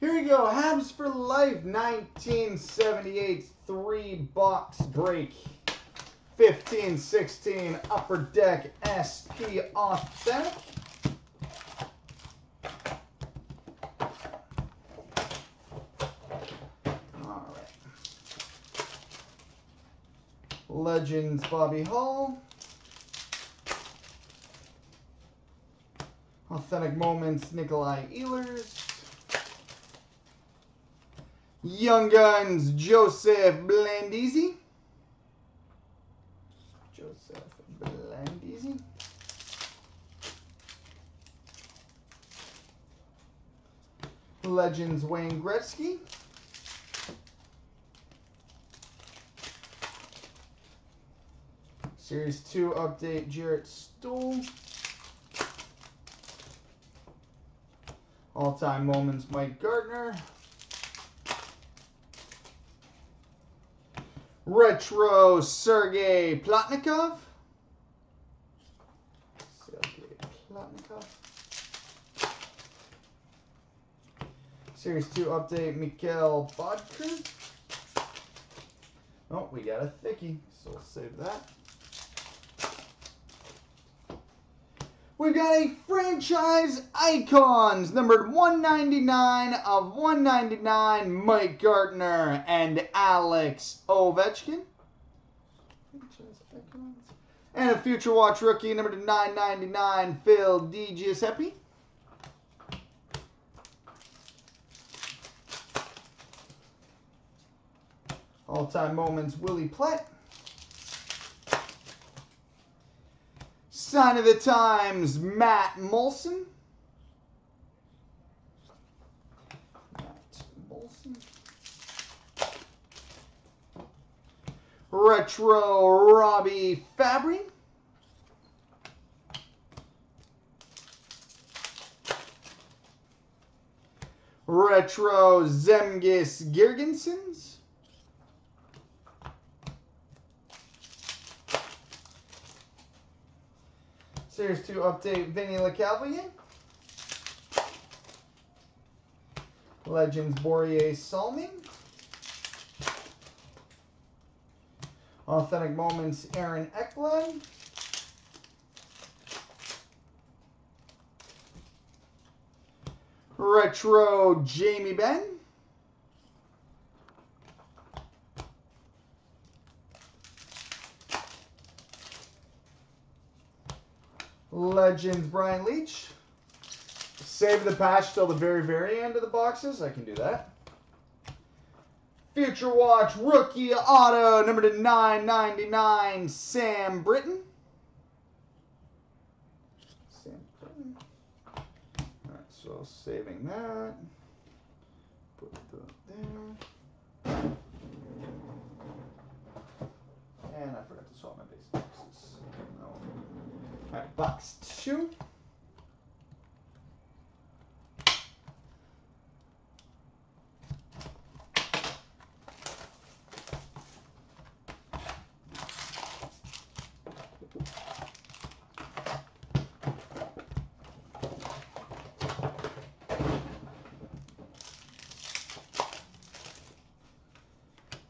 Here we go. Habs for Life 1978 three box break. 15 16 Upper Deck SP Authentic. All right. Legends Bobby Hull. Authentic Moments Nikolai Ehlers. Young Guns Joseph Blandisi. Joseph Blandisi. Legends Wayne Gretzky. Series 2 update Jarrett Stoll. All time moments Mike Gartner. Retro Sergey Plotnikov. Sergey Plotnikov. Series 2 update Mikkel Boedker. Oh, we got a thickie, so we'll save that. We've got a franchise icons numbered 199 of 199 Mike Gartner and Alex Ovechkin. And a Future Watch rookie numbered 999 Phil DiGiuseppe. All time moments Willie Plett. Sign of the Times, Matt Moulson. Matt Moulson. Retro Robby Fabbri. Retro Zemgus Girgensons. Series 2 update Vinny Lecavalier. Legends Borje Salming. Authentic Moments Aaron Ekblad. Retro Jamie Benn. Legends Brian Leetch. Save the patch till the very, very end of the boxes. I can do that. Future Watch Rookie Auto number to 999 Sam Brittain. Sam Brittain. Alright, so saving that. Put that there. And I forgot to swap my base boxes. No. Alright, box two.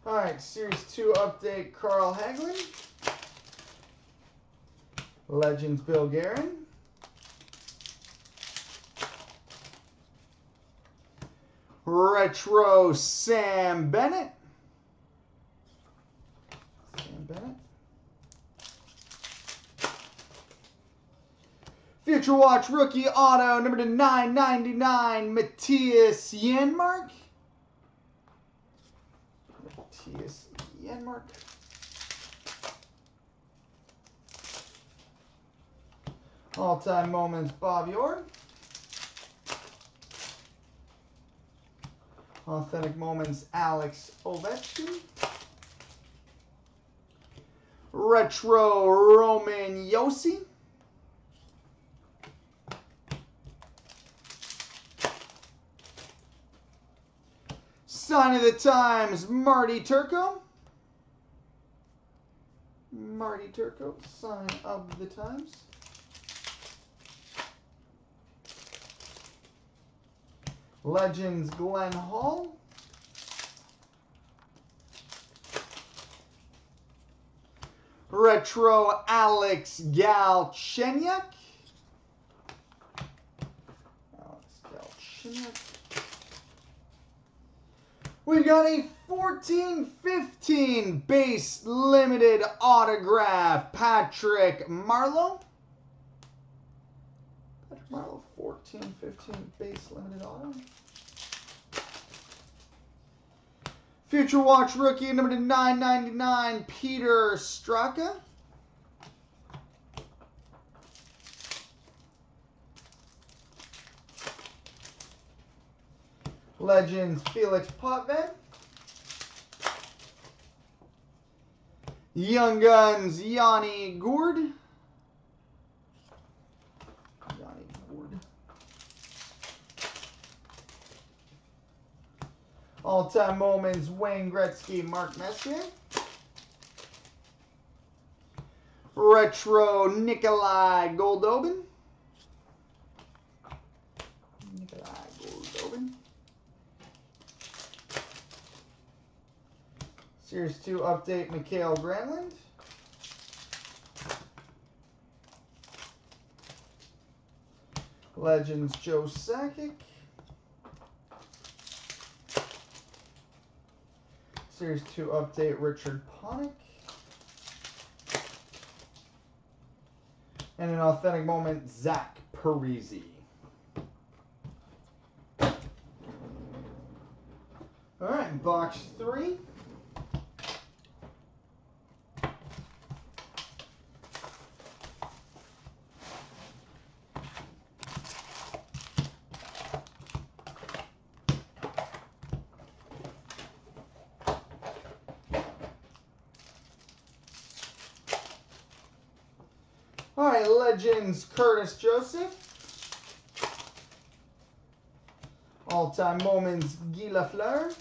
Alright, Series 2 update Carl Hagelin. Legends Bill Guerin. Retro Sam Bennett. Sam Bennett. Future Watch rookie auto number to 999 Mattias Janmark. Mattias Janmark. All time moments Bob Orr. Authentic moments Alex Ovechkin. Retro Roman Josi. Sign of the Times Marty Turco. Marty Turco, sign of the times. Legends Glenn Hall. Retro Alex Galchenyuk. Alex Galchenyuk. We got a 14-15 base limited autograph, Patrick Marleau. Patrick Marleau, 14-15 base limited auto. Future Watch rookie number to 999, Peter Straka. Legends Felix Potvin. Young Guns Yanni Gourde. Yanni Gourde. All time moments Wayne Gretzky, Mark Messier. Retro Nikolai Goldobin. Nikolai Goldobin. Series 2 update Mikael Granlund. Legends Joe Sakic. Series 2 update Richard Panik. And an authentic moment Zach Parise. All right, box three. All right, Legends Curtis Joseph. All time moments Guy Lafleur.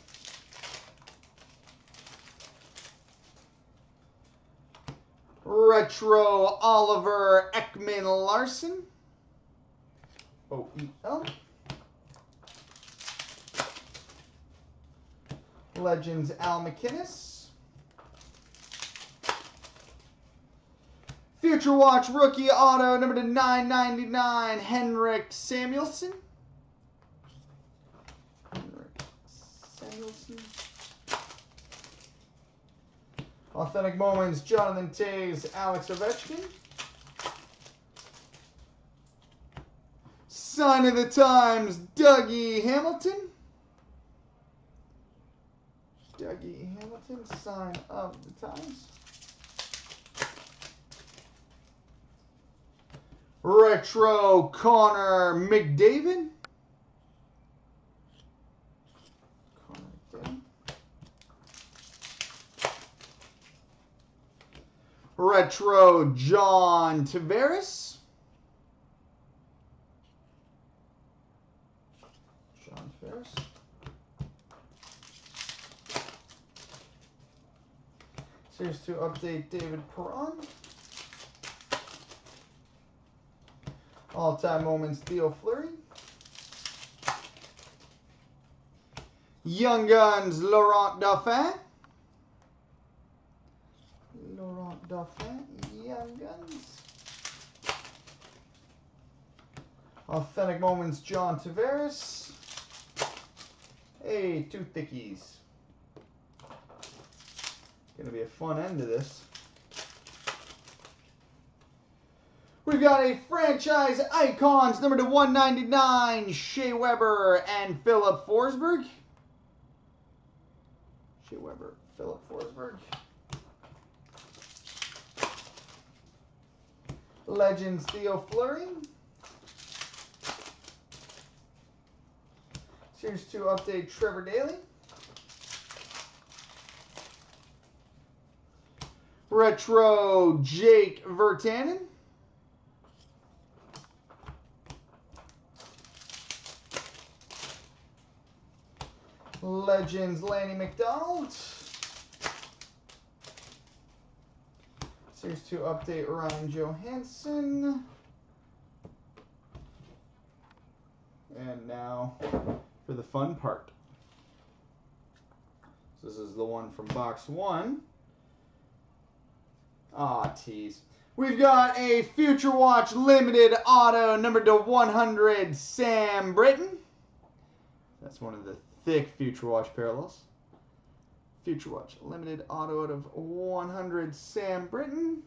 Retro Oliver Ekman Larsson. OEL. Legends Al MacInnis. Future Watch rookie auto number to 999 Henrik Samuelsson. Henrik Samuelsson. Authentic Moments Jonathan Toews, Alex Ovechkin. Sign of the Times Dougie Hamilton. Dougie Hamilton, sign of the times. Retro Connor McDavid. Retro John Tavares. John Tavares. Series 2 update David Perron. All time moments Theo Fleury. Young Guns Laurent Dauphin. Laurent Dauphin, Young Guns. Authentic Moments John Tavares. Hey, two thickies. Gonna be a fun end to this. We've got a franchise icons number to 199, Shea Weber and Filip Forsberg. Shea Weber, Filip Forsberg. Legends Theo Fleury. Series 2 update Trevor Daley. Retro Jake Virtanen. Legends Lanny McDonald. Series 2 update Ryan Johansen. And now for the fun part. So this is the one from box one. Aw, tease. We've got a Future Watch limited auto numbered to 100 Sam Brittain. That's one of the thick Future Watch parallels. Future Watch limited auto out of 100 Sam Brittain.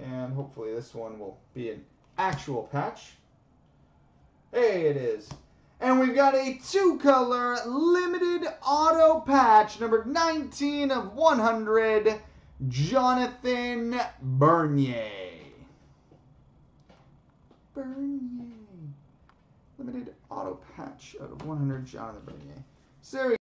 And hopefully this one will be an actual patch. Hey, it is. And we've got a two color limited auto patch, number 19 of 100, Jonathan Bernier. Bernier. Limited auto patch out of 100, Jonathan Bernier. Series